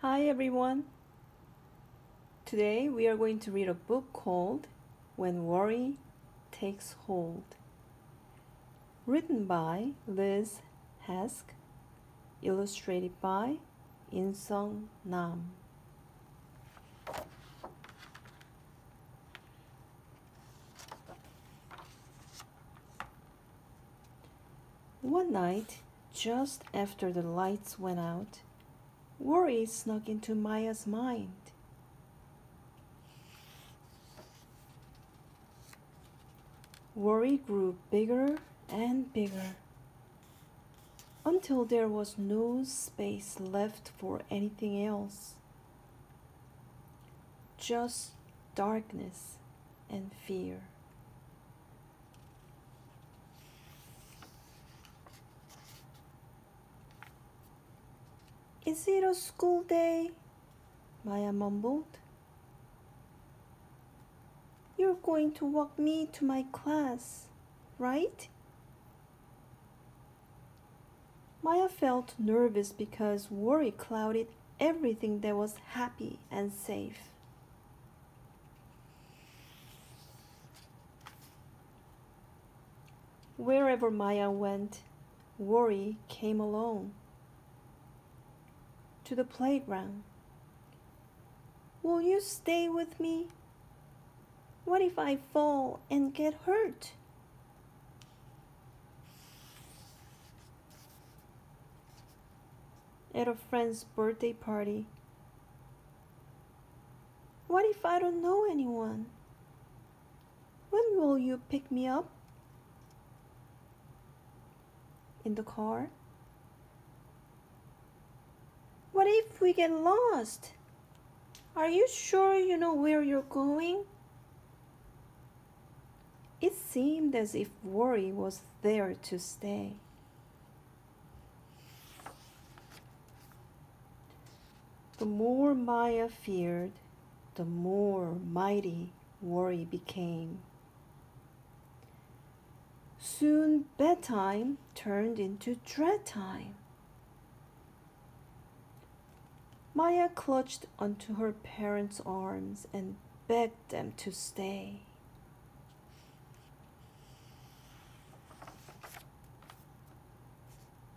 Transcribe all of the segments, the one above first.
Hi everyone. Today we are going to read a book called When Worry Takes Hold. Written by Liz Haske, illustrated by Insung Nam. One night, just after the lights went out, worry snuck into Maya's mind. Worry grew bigger and bigger until there was no space left for anything else. Just darkness and fear. Is it a school day? Maya mumbled. You're going to walk me to my class, right? Maya felt nervous because worry clouded everything that was happy and safe. Wherever Maya went, worry came along to the playground. Will you stay with me? What if I fall and get hurt? At a friend's birthday party. What if I don't know anyone? When will you pick me up? In the car? What if we get lost? Are you sure you know where you're going? It seemed as if worry was there to stay. The more Maya feared, the more mighty worry became. Soon bedtime turned into dread time. Maya clutched onto her parents' arms and begged them to stay.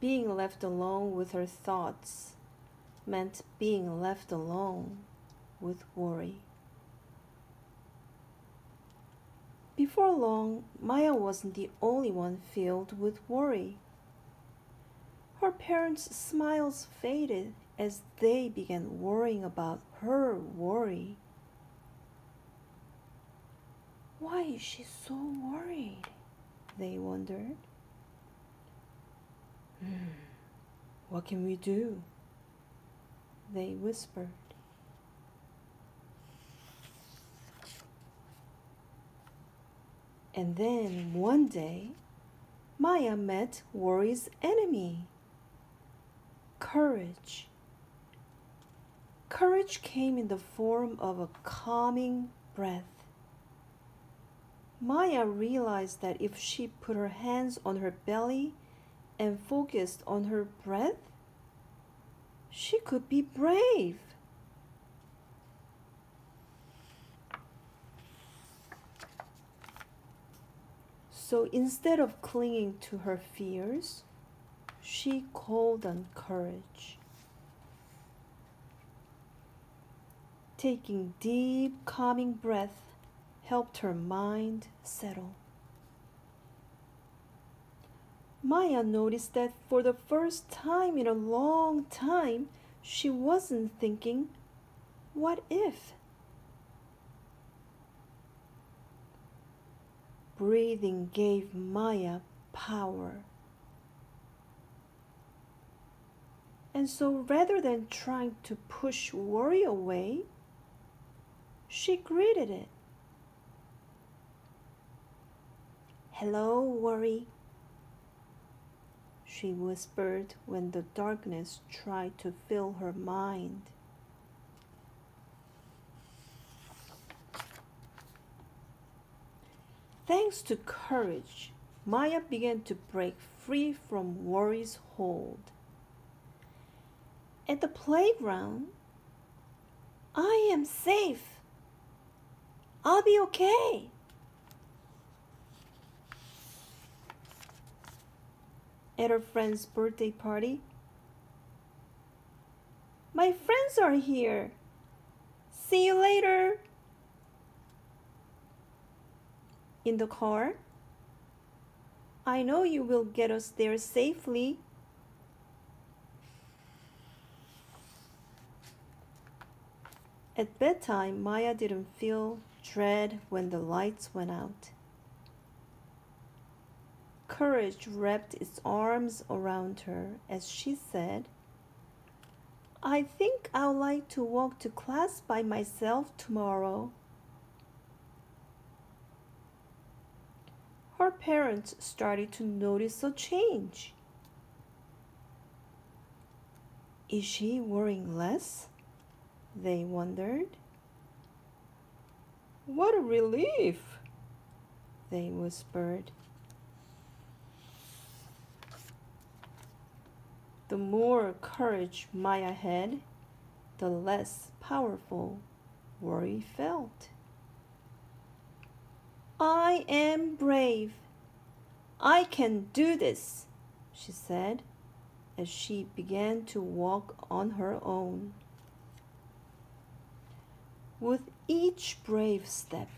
Being left alone with her thoughts meant being left alone with worry. Before long, Maya wasn't the only one filled with worry. Her parents' smiles faded as they began worrying about her worry. Why is she so worried? They wondered. Hmm, what can we do? They whispered. And then one day, Maya met worry's enemy courage. Courage came in the form of a calming breath. Maya realized that if she put her hands on her belly and focused on her breath, she could be brave. So instead of clinging to her fears, she called on courage. Taking deep, calming breath helped her mind settle. Maya noticed that for the first time in a long time, she wasn't thinking, What if? Breathing gave Maya power. And so rather than trying to push worry away, she greeted it. Hello, worry, she whispered when the darkness tried to fill her mind. Thanks to courage, Maya began to break free from worry's hold. At the playground, I am safe. I'll be okay. At her friend's birthday party, my friends are here. See you later. In the car, I know you will get us there safely. At bedtime, Maya didn't feel dread when the lights went out. Courage wrapped its arms around her as she said, I think I'll like to walk to class by myself tomorrow. Her parents started to notice a change. Is she worrying less? They wondered. What a relief! They whispered. The more courage Maya had, the less powerful worry felt. I am brave. I can do this, she said as she began to walk on her own. With each brave step,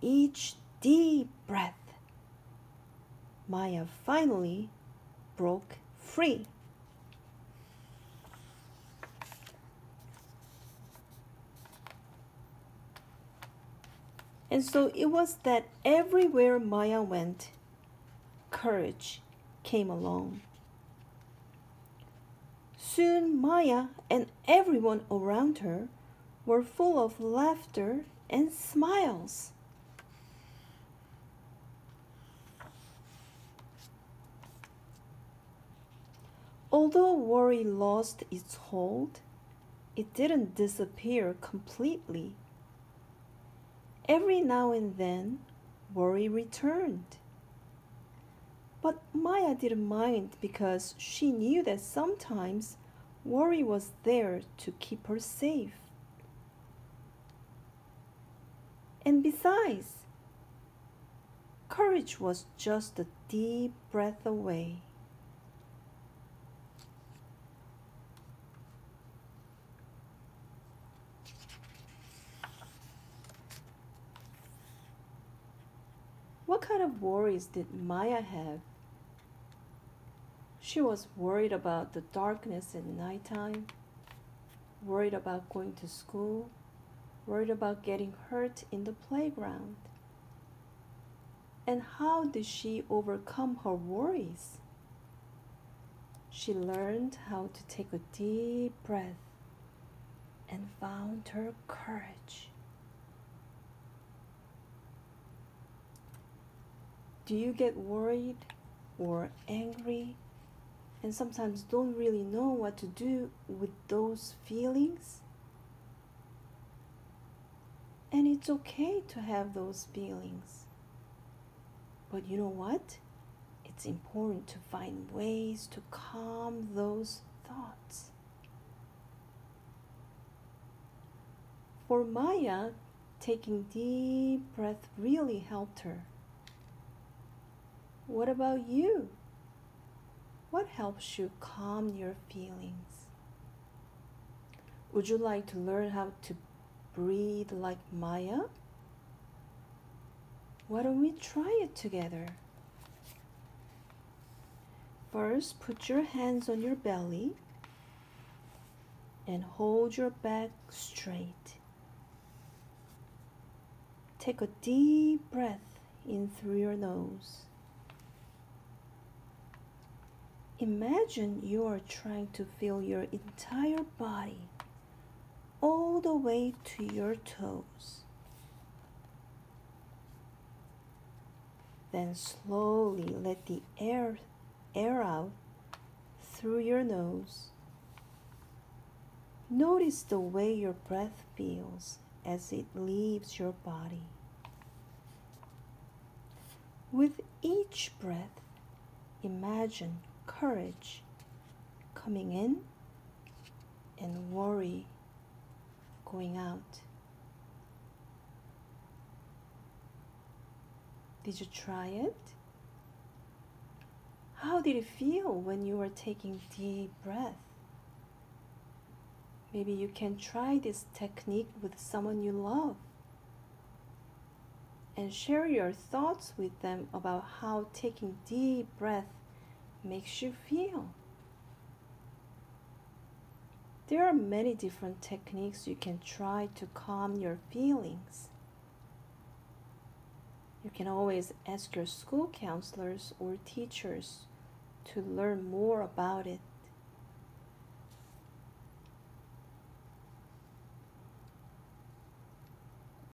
each deep breath, Maya finally broke free. And so it was that everywhere Maya went, courage came along. Soon Maya and everyone around her were full of laughter and smiles. Although worry lost its hold, it didn't disappear completely. Every now and then, worry returned. But Maya didn't mind because she knew that sometimes worry was there to keep her safe. And besides, courage was just a deep breath away. What kind of worries did Maya have? She was worried about the darkness at nighttime, worried about going to school, worried about getting hurt in the playground. And how did she overcome her worries? She learned how to take a deep breath and found her courage. Do you get worried or angry and sometimes don't really know what to do with those feelings? And it's okay to have those feelings. But you know what? It's important to find ways to calm those thoughts. For Maya, taking deep breath really helped her. What about you? What helps you calm your feelings? Would you like to learn how to breathe like Maya? Why don't we try it together? First, put your hands on your belly and hold your back straight. Take a deep breath in through your nose. Imagine you are trying to feel your entire body all the way to your toes. Then slowly let the air air out through your nose. Notice the way your breath feels as it leaves your body. With each breath, imagine courage coming in and worry going out. Did you try it? How did it feel when you were taking deep breath? Maybe you can try this technique with someone you love and share your thoughts with them about how taking deep breath makes you feel. There are many different techniques you can try to calm your feelings. You can always ask your school counselors or teachers to learn more about it.